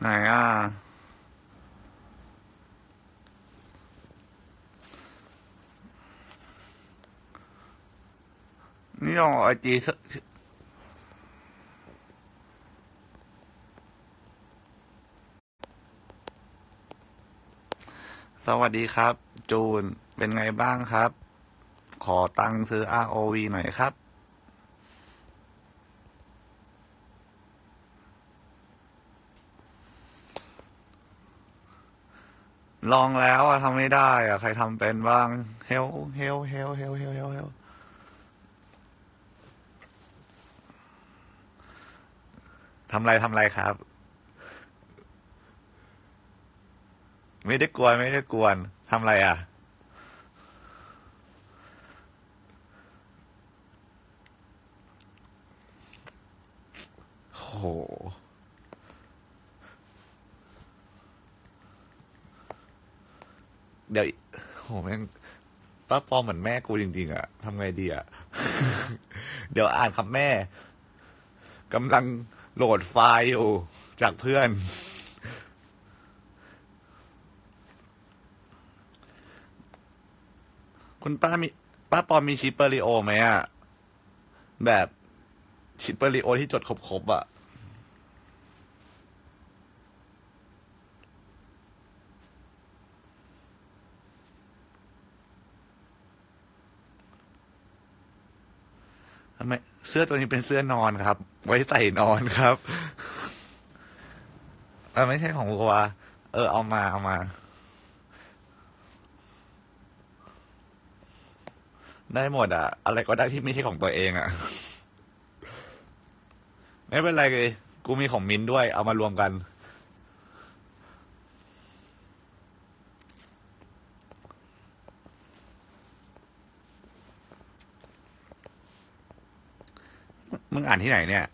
ไหนอะนี่ลองไอจีสวัสดีครับ จูน เป็นไงบ้างครับ ขอตังค์ซื้อ ROV หน่อยครับ ลองแล้วอะทำไม่ได้อะใครทำเป็นบ้าง เฮล เฮล เฮล เฮล เฮล เฮลเฮลทำไรทำไรครับ ไม่ได้กวนไม่ได้กวนทำไรอะ โห เดี๋ยวโหแม่งป้าปอมเหมือนแม่กูจริง ๆอะทำไงดีอะเดี๋ยวอ่านครับแม่กำลังโหลดไฟล์อยู่จากเพื่อน คุณป้ามีป้าปอมมี sheet perio ไหมอะแบบ sheet perio ที่จดครบๆอะ ทำไมเสื้อตัวนี้เป็นเสื้อนอนครับ ไว้ใส่นอนครับมันไม่ใช่ของวัวเออ เอามาเอามา ได้หมดอะอะไรก็ได้ที่ไม่ใช่ของตัวเองอะไม่เป็นไรเลย กูมีของมินด้วย เอามารวมกัน มึงอ่านที่ไหนเนี่ย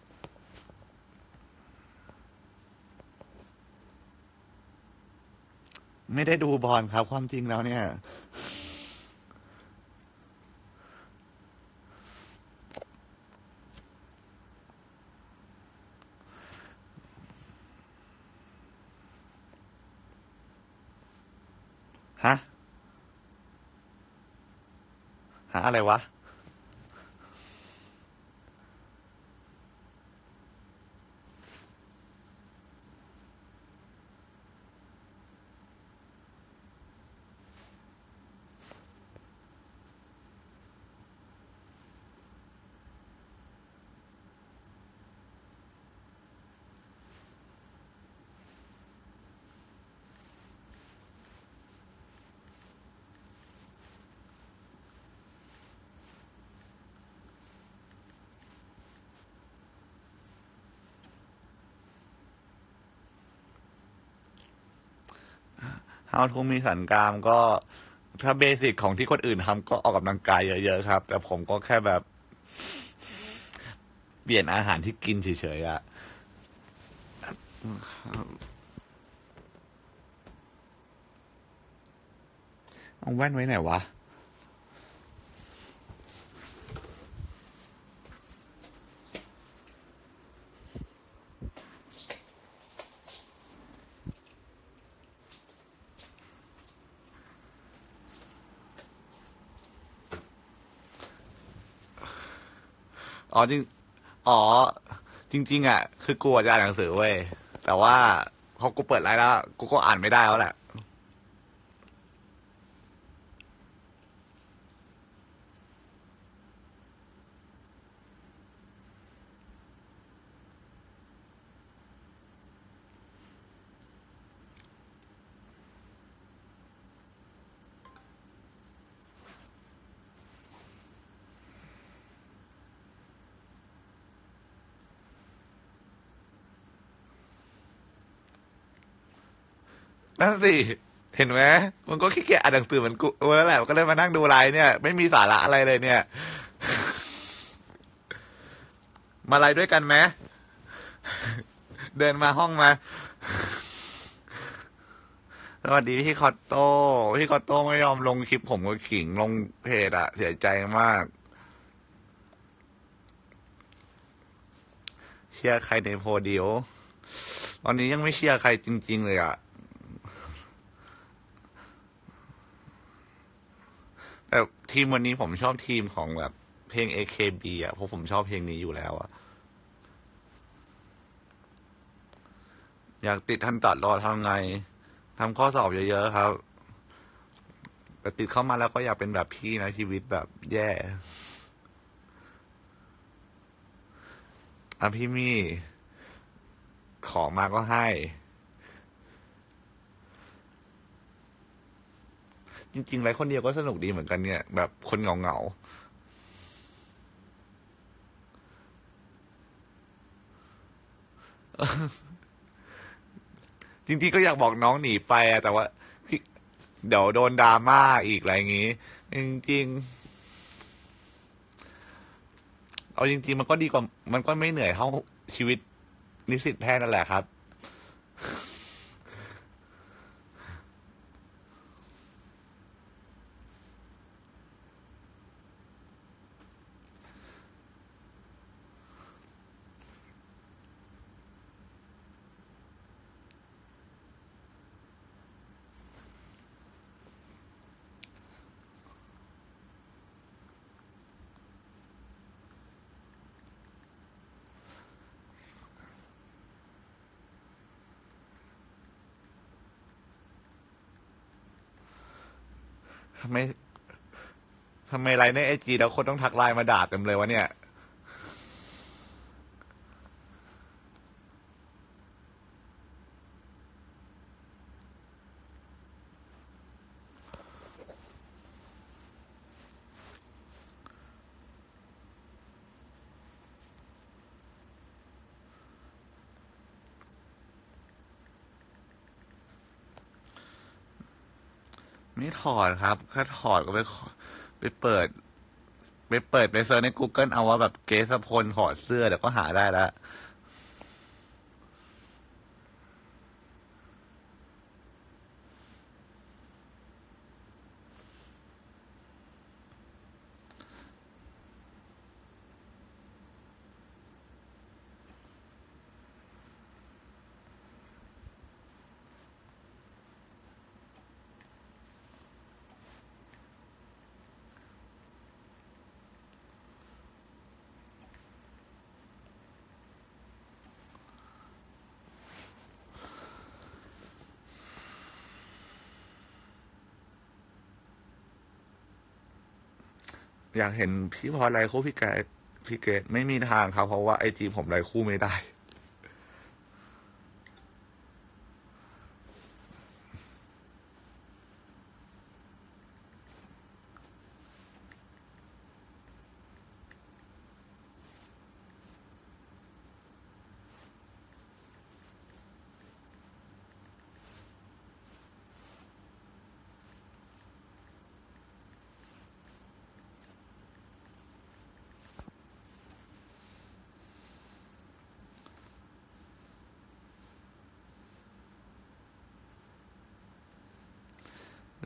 ไม่ได้ดูบอลครับ ความจริงแล้วเนี่ย ฮะ หาอะไรวะ How to มีสันกรามก็ถ้าเบสิกของที่คนอื่นทำก็ออกกำลังกายเยอะๆครับ แต่ผมก็แค่แบบ เปลี่ยนอาหารที่กินเฉยๆอะเอาแว่นไว้ไหนวะ อ๋อจริงอ๋อ จริง ๆ อะ คือกลัวจะอ่านหนังสือเว้ยแต่ว่าพอกูเปิดไลน์แล้ว กูก็อ่านไม่ได้แล้วแหละ นั่น สิเห็นไหมมันก็ขี้เกียจอ่านหนังสือเหมือนกูแล้วแหละก็เลยมานั่งดูไลน์เนี่ย ไม่มีสาระอะไรเลยเนี่ย มาไลน์ด้วยกันไหมเดินมาห้องมาสวัสดีพี่คอตโต้พี่คอตโต้ไม่ยอมลงคลิปผมก็ขิงลงเพจอะเสียใจมาก เชียร์ใครในโพเดียวตอนนี้ยังไม่เชียร์ใครจริง ๆ เลยอะแต่ ทีมวันนี้ผมชอบทีมของแบบ เพลง AKB อะเพราะผมชอบเพลงนี้อยู่แล้วอะอยากติดทันตัดรอทำไงทำข้อสอบเยอะๆครับ แต่ติดเข้ามาแล้วก็อยากเป็นแบบพี่นะ ชีวิตแบบแย่ อะพี่มี่ ขอมาก็ให้ จริงๆไรคนเดียวก็สนุกดีเหมือนกันเนี่ย แบบคนเหงาจริงๆก็อยากบอกน้องหนีไปอะแต่ว่า เดี๋ยวโดนดราม่าอีกอะไรอย่างงี้ จริงๆ เอาจริง ๆ มันก็ดีกว่า มันก็ไม่เหนื่อยเท่าชีวิตนิสิตแพทย์นั่นแหละครับ ทำไมทำไมไลน์ในไอจีแล้วคนต้องทักไลน์มาด่าเต็มเลยวะเนี่ย อดครับถ้าถอดก็ไปไปเปิด ไปเปิดไปเซิร์ชใน Google เอาว่าแบบเกสพลถอดเสื้อเดี๋ยวก็หาได้แล้ว อยากเห็นพี่พอไลน์คู่พี่แกดพี่เกดไม่มีทางครับ เพราะว่าไอจีผมไลคู่ไม่ได้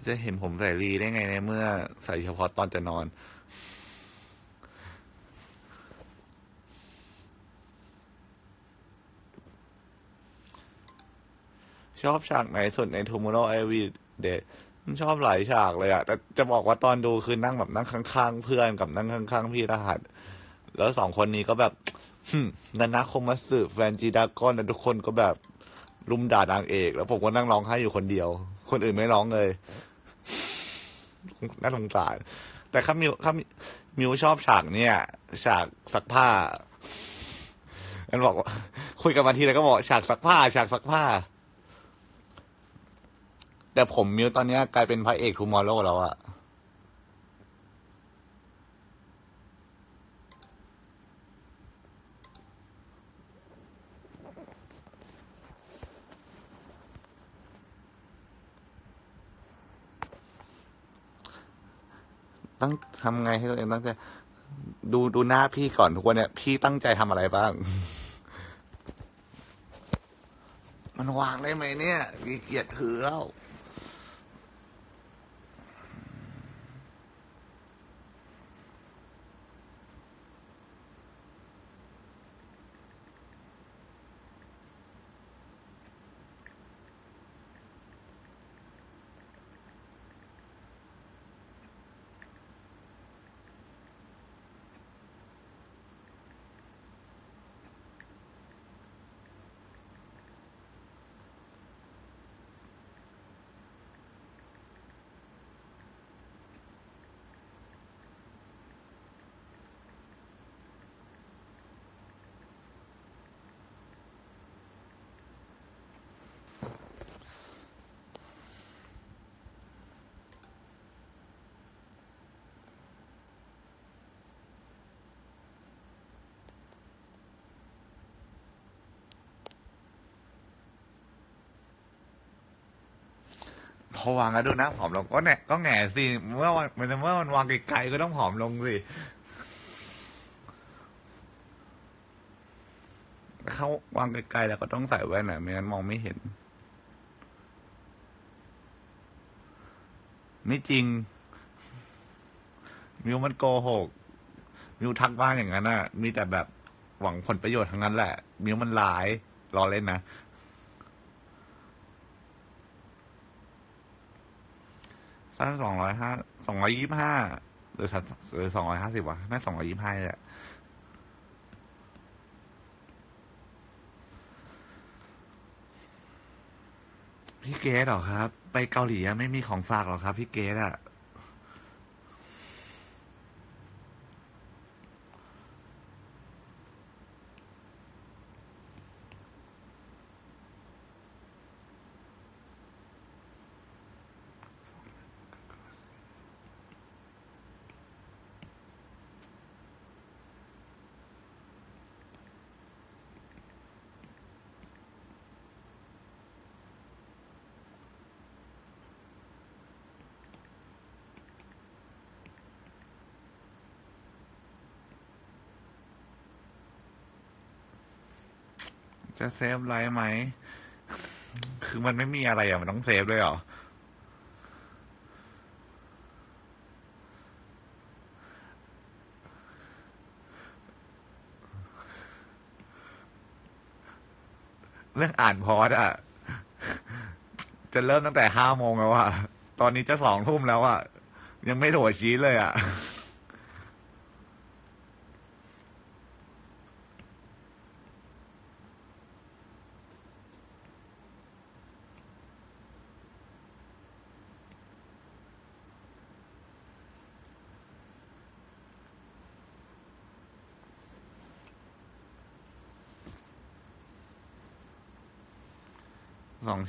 จะเห็นผมใส่รีได้ไงในเมื่อใส่เฉพาะตอนจะนอน ชอบฉากไหนสุดใน Tomorrow I Will Day ชอบหลายฉากเลยอะแต่จะบอกว่าตอนดูคือนั่งแบบนั่งข้างๆ เพื่อนกับนั่งข้างๆ พี่รหัส แล้วสองคนนี้ก็แบบหึนนาคงมาสืบแฟนจีดากอนแล้วทุกคนก็แบบรุมด่านางเอก แล้วผมก็นั่งร้องไห้อยู่คนเดียว คนอื่นไม่ร้องเลย น่าสงสารแต่ข้ามิวข้ามิวชอบฉากเนี่ยฉากซักผ้ามันบอกว่าคุยกันมาทีแล้วก็บอกฉากซักผ้า ฉากซักผ้า แต่ผมมิวตอนนี้กลายเป็นพระเอกทูมอร์โลแล้วอะ ต้องทำไงให้ตัวเองตั้งใจดูดูหน้าพี่ก่อนทุกวันเนี่ยพี่ตั้งใจทำอะไรบ้าง มันวางได้ไหมเนี่ยมีเกียรติถือแล้ว พอวางแล้วดูหน้าผอมลงก็แหนก็แหง่สิเมื่อวันมันเมื่อมันวางไกลๆก็ต้องผอมลงสิเขาวางไกลๆแล้วก็ต้องใส่แว่นหน่อยไม่งั้นมองไม่เห็น ไม่จริง มิวมันโกหก มิวทักบ้านอย่างนั้นน่ะ มีแต่แบบหวังผลประโยชน์ทั้งนั้นแหละ มิวมันร้ายรอเล่นนะ ถ้าสองร้อยห้าสองร้อยยี่ห้าหรือสัหรือสองร้อยห้าสิบวะน่าสองร้อยยี่ห้าแหละพี่เกดหรอครับ ไปเกาหลีไม่มีของฝากหรอครับ พี่เกดอะ จะเซฟไลฟ์ไหม คือมันไม่มีอะไรอะมันต้องเซฟด้วยเหรอ เรื่องอ่านพอดอะจะเริ่มตั้งแต่ห้าโมงแล้วอะตอนนี้จะสองทุ่มแล้วอะยังไม่โถชี้เลยอะ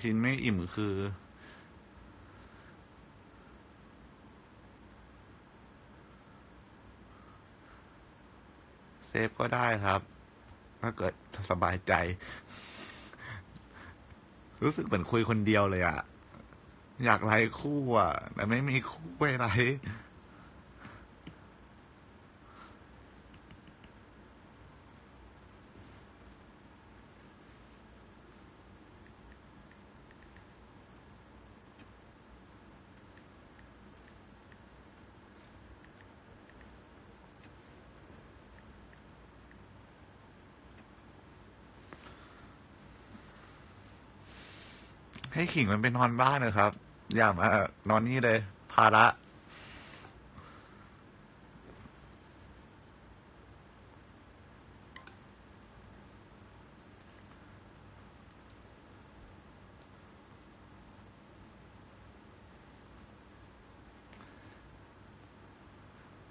ชิ้นไม่อิ่มคือ เซฟก็ได้ครับ ถ้าเกิดสบายใจ รู้สึกเหมือนคุยคนเดียวเลยอะอยากไลฟ์คู่อะแต่ไม่มีคู่ให้ไลฟ์ ให้ขิงมันเป็นนอนบ้านนะครับ อย่ามานอนนี่เลย ภาระ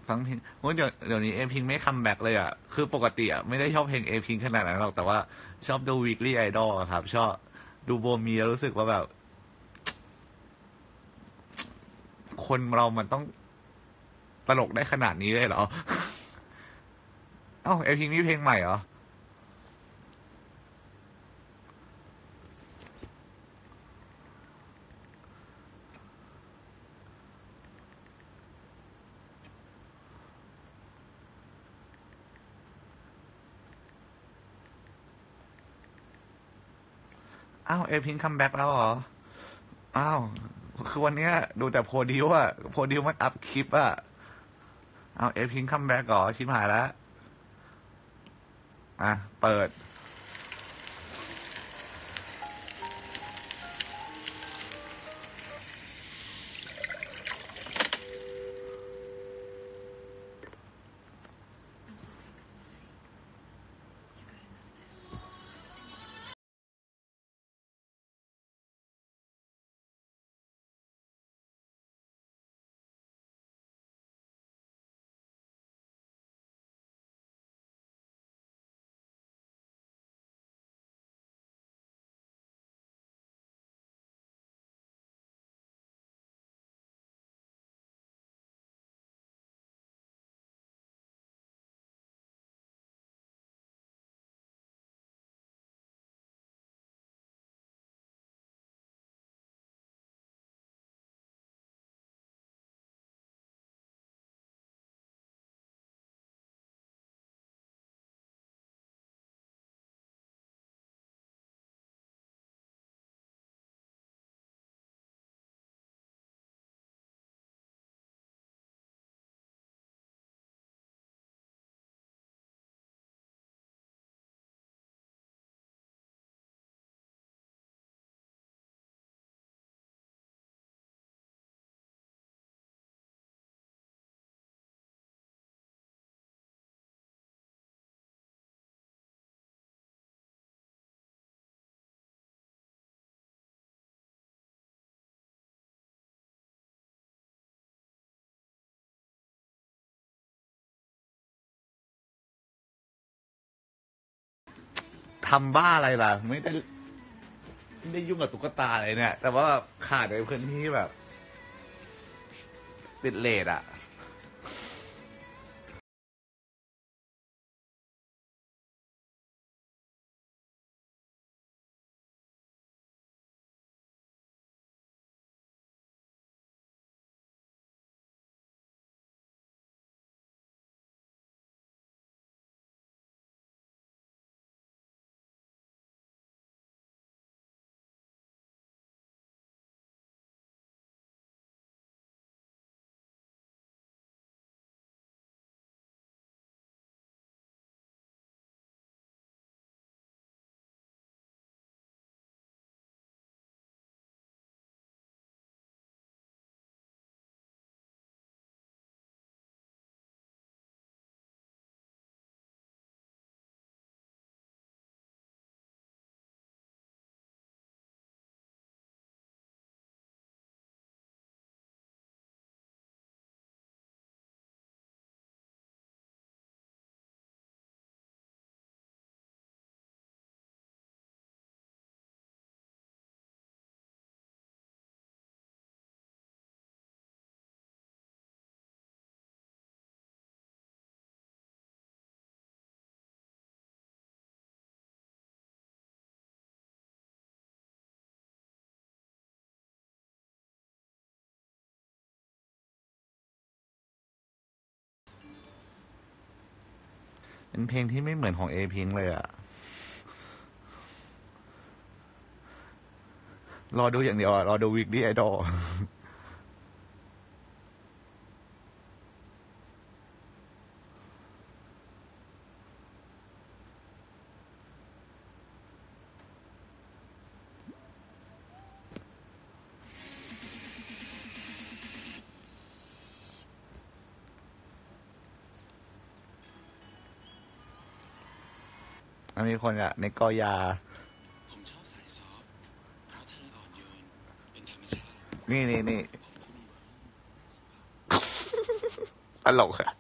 ฟังเพลงโอ้ยเดี๋ยวเดี๋ยวนี้ Apink ไม่ comeback เลยอะ คือปกติอะ ไม่ได้ชอบเพลง Apink ขนาดนั้นหรอก แต่ว่าชอบดู weekly idol อะครับ ชอบ ดูโบมีแล้วรู้สึกว่าแบบ คนเรามันต้องตลกได้ขนาดนี้เลยเหรอ เอ้าเอพิงมีเพลงใหม่เหรอ อ้าว Apink comeback แล้วเหรอ อ้าว คือวันเนี้ย ดูแต่ Produce อะ Produce มัน up คลิปอะเอา Apink comeback เหรอ ชิบหายแล้ว อะ เปิด ทำบ้าอะไรล่ะ ไม่ได้ไม่ได้ยุ่งกับตุ๊กตาอะไรเนี่ย แต่ว่าขาดในพื้นที่แบบ ติดเลดอะ เป็นเพลงที่ไม่เหมือนของเอพิงเลยอะรอดูอย่างเดียวอะรอดูวิกดี้ไอดอล คนอะในกอยา ผมชอบสายซอฟต์เพราะเธออ่อนโยน เป็นธรรมชาติ นี่นี่นี่ตลกอะ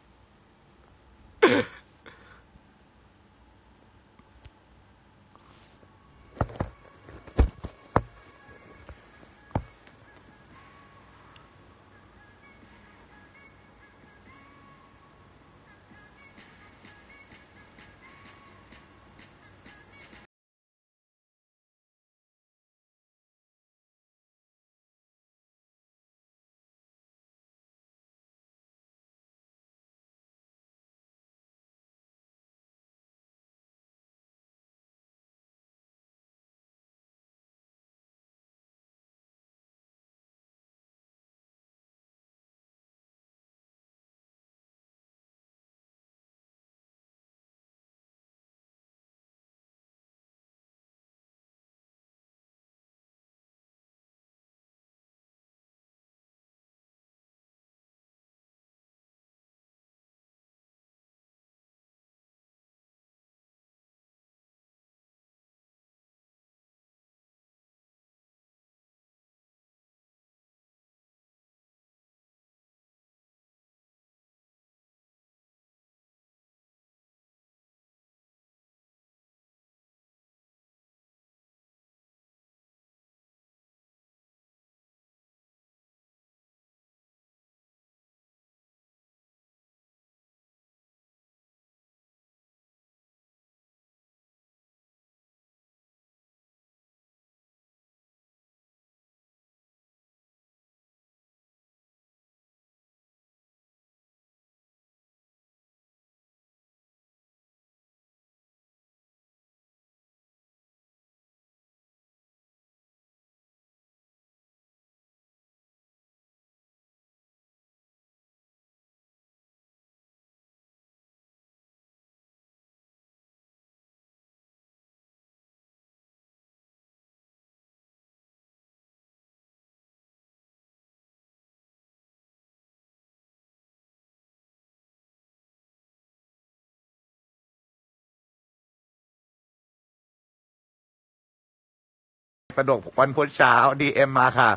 สะดวกวันพุธเช้าดีเอ็มมาค่ะ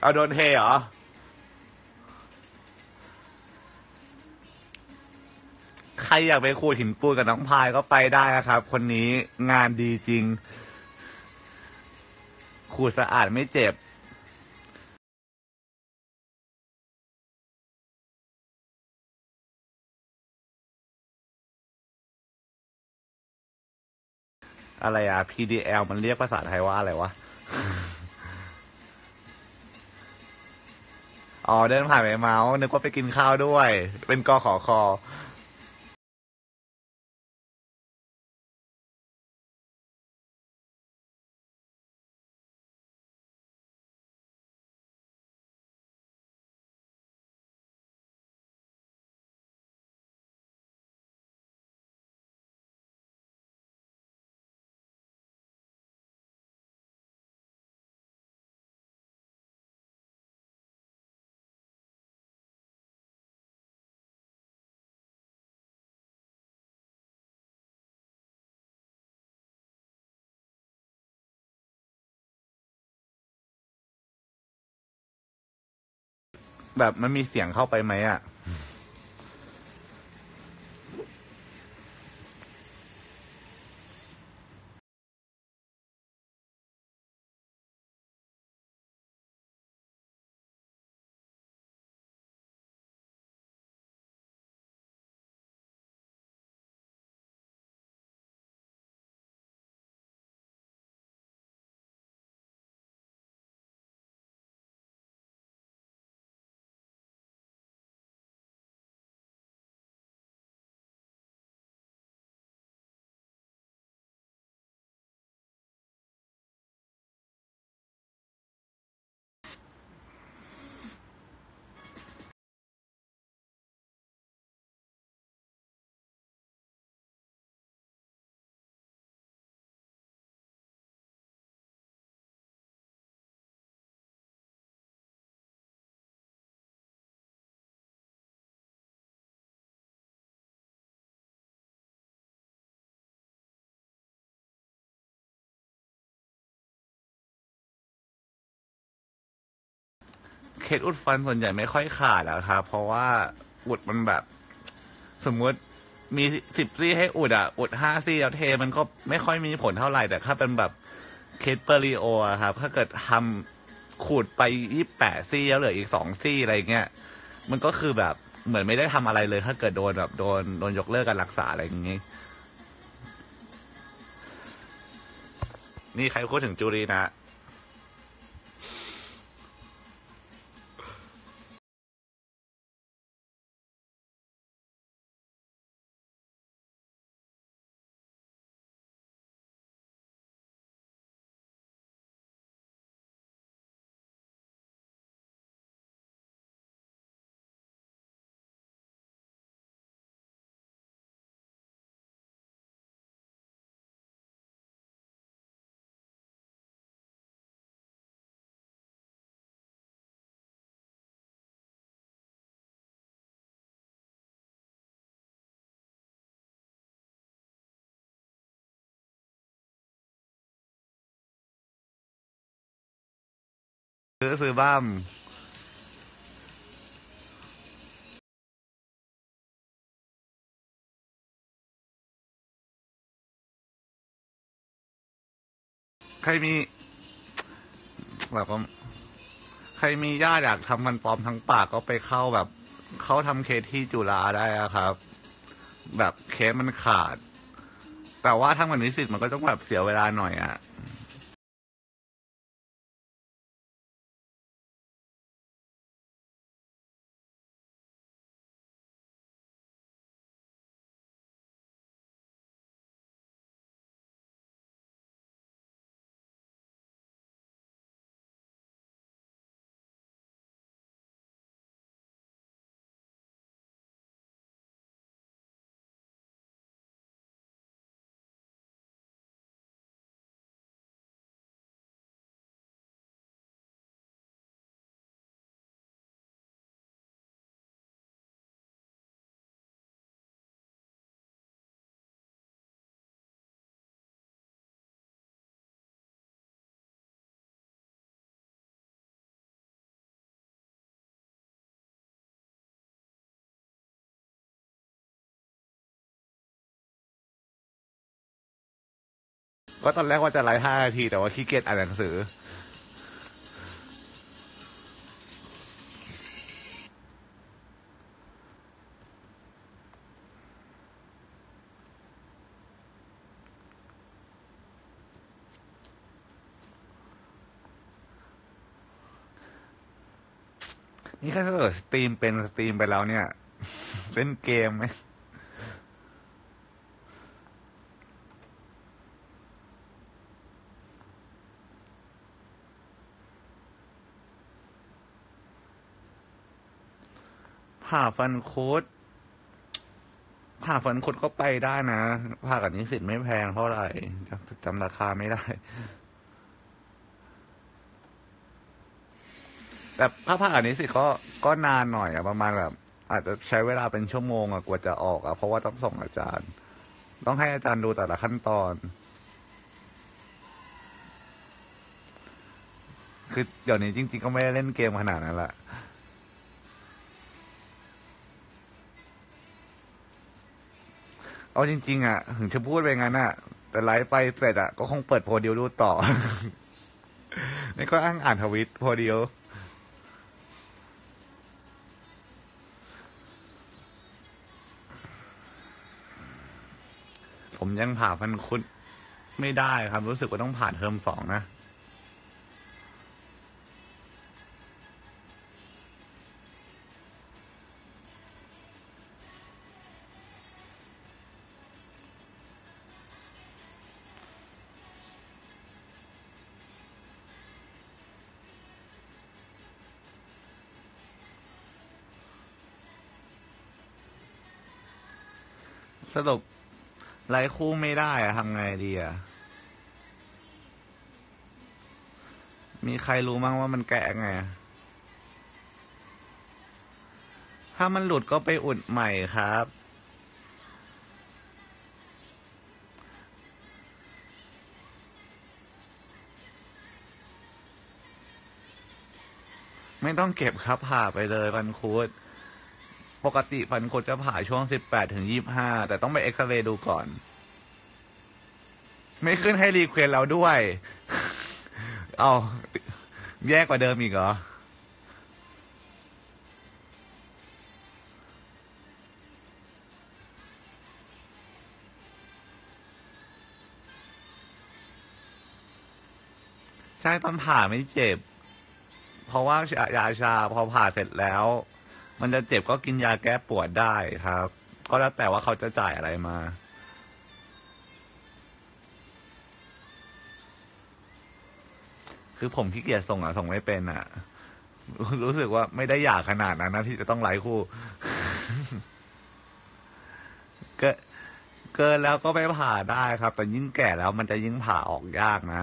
เอาโดนเทเหรอ ใครอยากไปขูดหินปูนกับน้องพายก็ไปได้นะครับ คนนี้งานดีจริง ขูดสะอาดไม่เจ็บ อะไรอะ PDL มันเรียกภาษาไทยว่าอะไรวะ อ๋อเดินผ่านไปเมาส์นึกว่าไปกินข้าวด้วย เป็นกอขอคอ แบบมันมีเสียงเข้าไปไหมอะ เคสอุดฟันส่วนใหญ่ไม่ค่อยขาดอะครับเพราะว่าอุดมันแบบ สมมุติมีสิบซี่ให้อุดอะอุดห้าซี่แล้วเทมันก็ไม่ค่อยมีผลเท่าไหร่แต่ถ้าเป็นแบบเคสเปริโออะครับ ถ้าเกิดทำขูดไปยี่แปดซี่แล้วเหลืออีกสองซี่อะไรเงี้ยมันก็คือแบบเหมือนไม่ได้ทำอะไรเลย ถ้าเกิดโดนแบบโดนโดนยกเลิกการรักษาอะไรอย่างงี้ นี่ใครพูดถึงจูรีนะ อซื้อบ้ามใครมีแบบว่าใครมีญาติอยากทำมันปลอมทั้งปากก็ไปเข้าแบบเขาทำเคสที่จุฬาได้อะครับ แบบเคสมันขาด แต่ว่าถ้ามันนิสิตมันก็ต้องแบบเสียเวลาหน่อยอะ ก็ตอนแรกว่าจะไลฟ์ห้านาที แต่ว่าขี้เกียจอ่านหนังสือ นี่ถ้าเกิด stream เป็น stream ไปแล้วเนี่ย เล่นเกมไหม ผ่าฟันคุดผ่าฟันคุดก็ไปได้นะ ผ่ากับนิสิตไม่แพงเท่าไหร่จำราคาไม่ได้ แต่ถ้าผ่ากับนิสิตก็ก็นานหน่อยอะประมาณแบบ อาจจะใช้เวลาเป็นชั่วโมงอะกว่าจะออกอะเพราะว่าต้องส่งอาจารย์ ต้องให้อาจารย์ดูแต่ละขั้นตอนคือเดี๋ยวนี้จริง ๆ ก็ไม่ได้เล่นเกมขนาดนั้นแหละ เอาจริง ๆ อะ ถึงจะพูดไปงั้นอะ แต่ไลฟ์ไปเสร็จอะ ก็คงเปิดโพเดียวดูต่อ นี่ก็อ้างอ่านทวิตโพเดียวผมยังผ่าฟันคุดไม่ได้ครับ รู้สึกว่าต้องผ่าเทอมสองนะ สรุปไลฟ์คู่ไม่ได้อะทำไงดีอะมีใครรู้มั้งว่ามันแกะไง ถ้ามันหลุดก็ไปอุดใหม่ครับ ไม่ต้องเก็บครับผ่าไปเลยฟันคุด ปกติฟันคุดจะผ่าช่วงสิบแปดถึงยี่บห้าแต่ต้องไปเอ็กซเรย์ดูก่อน ไม่ขึ้นให้รีเควสแล้วด้วย เอาแย่กว่าเดิมอีกเหรอใช่ตอนผ่าไม่เจ็บ เพราะว่ายาชาพอผ่าเสร็จแล้ว มันจะเจ็บก็กินยาแก้ปวดได้ครับ ก็แล้วแต่ว่าเขาจะจ่ายอะไรมา คือผมขี้เกียจส่งอะ ส่งไม่เป็นอะ รู้สึกว่าไม่ได้อยากขนาดนั้นนะที่จะต้องไลฟ์คู่เกินเกินแล้วก็ไปผ่าได้ครับ แต่ยิ่งแก่แล้วมันจะยิ่งผ่าออกยากนะ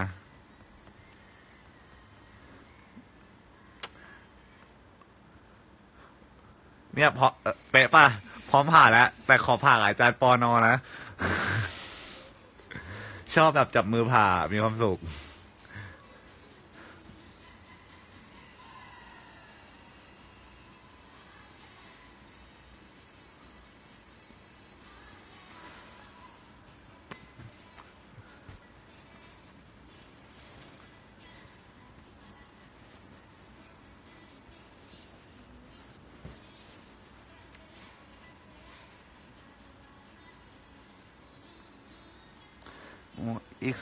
เนี่ยพอเอ่อเป๊ะป่ะพร้อมผ่าแล้ว แต่ขอผ่ากับอาจารย์ปอนอนะ ชอบแบบจับมือผ่ามีความสุข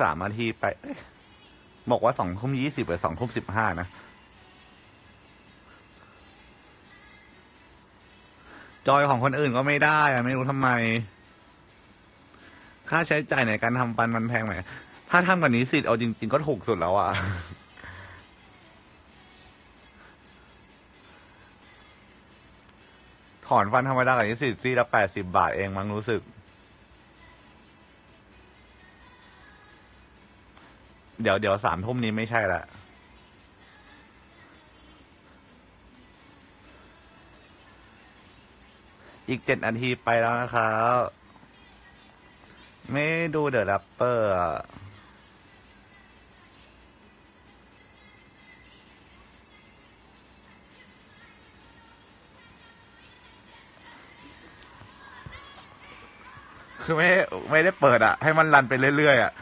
สามนาทีไปบอกว่าสองทุ่มยี่สิบหรือสองทุ่มสิบห้านะ จอยของคนอื่นก็ไม่ได้อะไม่รู้ทำไม ค่าใช้จ่ายในการทำฟันมันแพงไหม ถ้าทำกับนี้สิทธิ์เอาจริง ๆ ก็ถูกสุดแล้วอะถอนฟันธรรมดากับนิสิตซี่ละแปดสิบาทเองมั้งรู้สึก เดี๋ยวเดี๋ยวสามทุ่มนี้ไม่ใช่ละอีกเจ็ดนาทีไปแล้วนะครับไม่ดู The Rapperคือไม่ไม่ได้เปิดอะให้มันรันไปเรื่อยๆอะ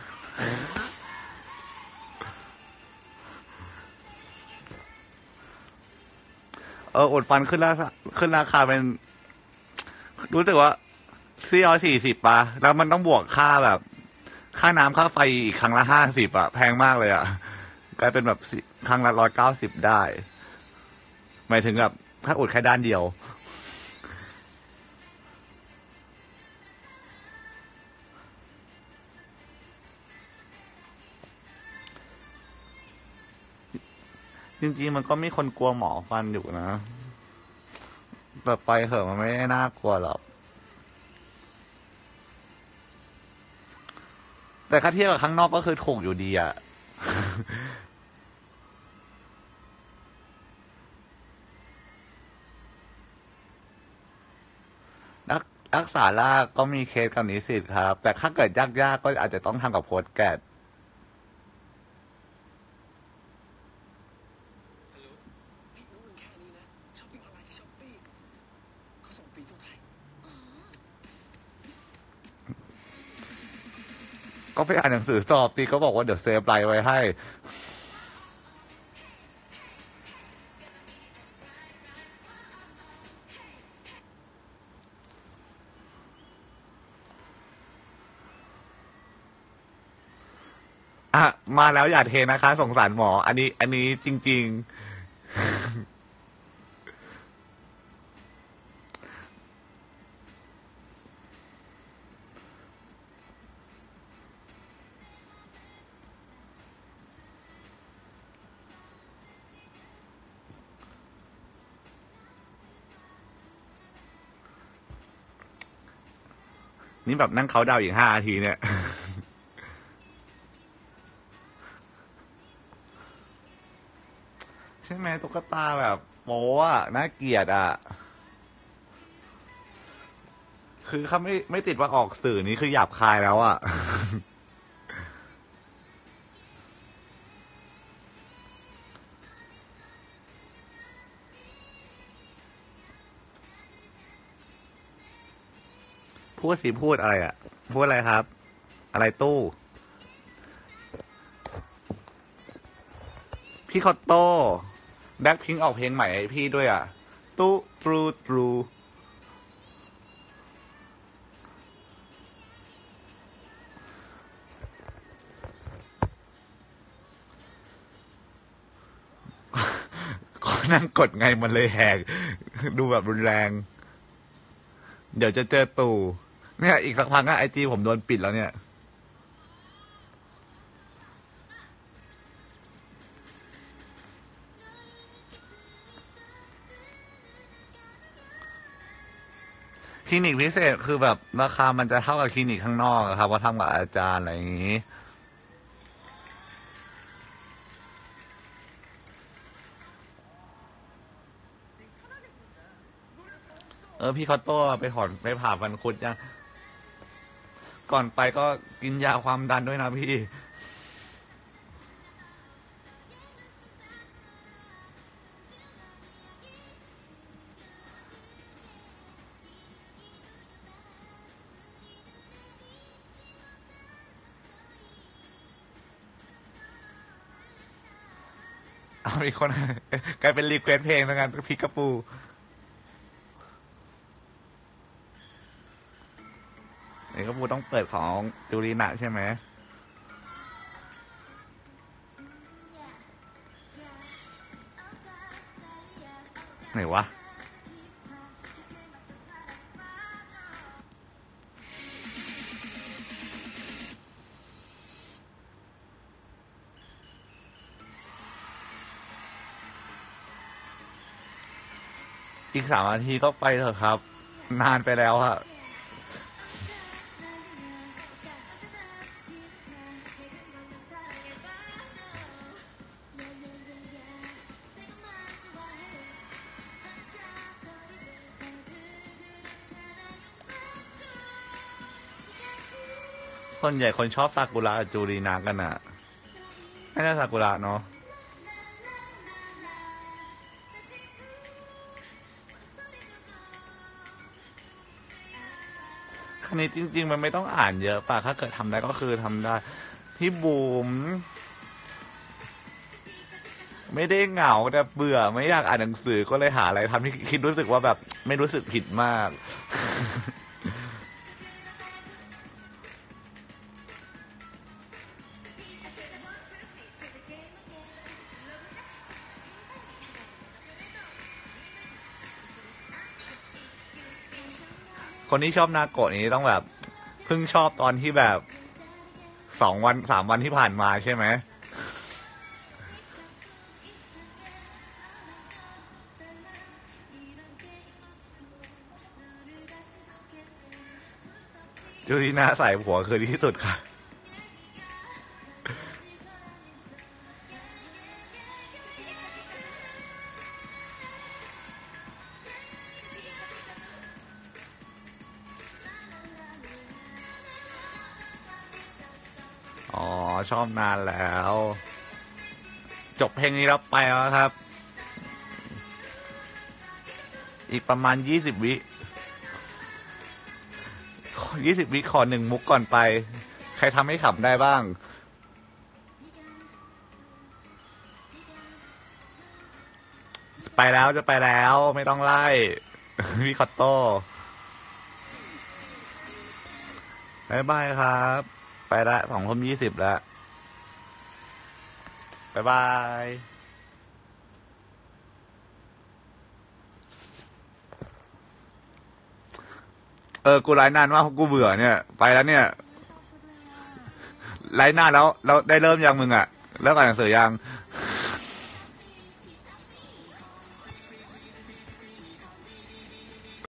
เอออดฟันขึ้นราคาขึ้นราคาเป็น รู้สึกว่าสี่ร้อยสี่สิบปะแล้วมันต้องบวกค่าแบบ ค่าน้ำค่าไฟอีกครั้งละห้าสิบอะแพงมากเลยอะกลายเป็นแบบครั้งละร้อยเก้าสิบได้ หมายถึงแบบถ้าอุดแค่ด้านเดียว จริงๆมันก็มีคนกลัวหมอฟันอยู่นะแต่ไปเถอะมันไม่ได้น่ากลัวหรอก แต่ค่าเทียบกับข้างนอกก็คือถูกอยู่ดีอะรักรักษาลากก็มีเคสกับนิสิตครับ แต่ถ้าเกิดยากๆก็อาจจะต้องทำกับโพสแกด ก็ไปอ่านหนังสือสอบตีก็บอกว่าเดี๋ยวเซฟไลน์ไว้ให้ อะ มาแล้วอย่าเทนะคะ สงสารหมอ อันนี้ อันนี้จริง ๆ นี่แบบนั่งเขาดาวอีกห้านาทีเนี่ย ใช่ไหมตุ๊กตาแบบโป๊อะน่าเกลียดอะคือเขาไม่ไม่ติดว่าออกสื่อนี้คือหยาบคายแล้วอะ พูดสิพูดอะไรอะพูดอะไรครับ อะไรตู้ พี่คอตโต้แบ็คพิงออกเพลงใหม่ให้พี่ด้วยอะ ตู้ตรูตรูนั่งกดไงมันเลยแหก ดูแบบรุนแรง เดี๋ยวจะเจอตู่ เนี่ยอีกสักพักอะไอจีผมโดนปิดแล้วเนี่ยคลินิกพิเศษคือแบบราคามันจะเท่ากับคลินิกข้างนอกอะครับว่าทำกับอาจารย์อะไรอย่างนี้ เออพี่คอตโต้ไปถอนไปผ่าฟันคุดยัง ก่อนไปก็กินยาความดันด้วยนะพี่ เอาอีกคน กลายเป็นรีเควสเพลงทั้งนั้นพี่กระปู ก็ปูต้องเปิดของจูรีนะใช่ไหมไหนวะอีกสามนาทีก็ไปเถอะครับ นานไปแล้วอะ ส่วนใหญ่คนชอบซากุระกับจูรีนากันอะไม่ใช่ซากุระเนาะคันนี้จริง ๆ มันไม่ต้องอ่านเยอะป่ะ ถ้าเกิดทำได้ก็คือทำได้ พี่บูมไม่ได้เหงาแต่เบื่อไม่อยากอ่านหนังสือก็เลยหาอะไรทำที่คิดรู้สึกว่าแบบ ไม่รู้สึกผิดมาก คนที่ชอบนาโกะนี้ต้องแบบเพิ่งชอบตอนที่แบบสองวันสามวันที่ผ่านมาใช่ไหมจูดีนาใส่ผัวคือดีที่สุดค่ะ นานแล้ว จบเพลงนี้แล้วไปแล้วครับ อีกประมาณยี่สิบวิยี่สิบวิขอหนึ่งมุกก่อนไป ใครทำให้ขำได้บ้าง จะไปแล้วจะไปแล้วไม่ต้องไล่พี่คอตโต้bye bye ครับ ไปละสองทุ่มยี่สิบแล้ว bye bye เออ กูไลน์นานมากเพราะกูเบื่อเนี่ย ไปแล้วเนี่ย ไลน์นานแล้วแล้วได้เริ่มยังมึงอะเริ่มอ่านหนังสือยัง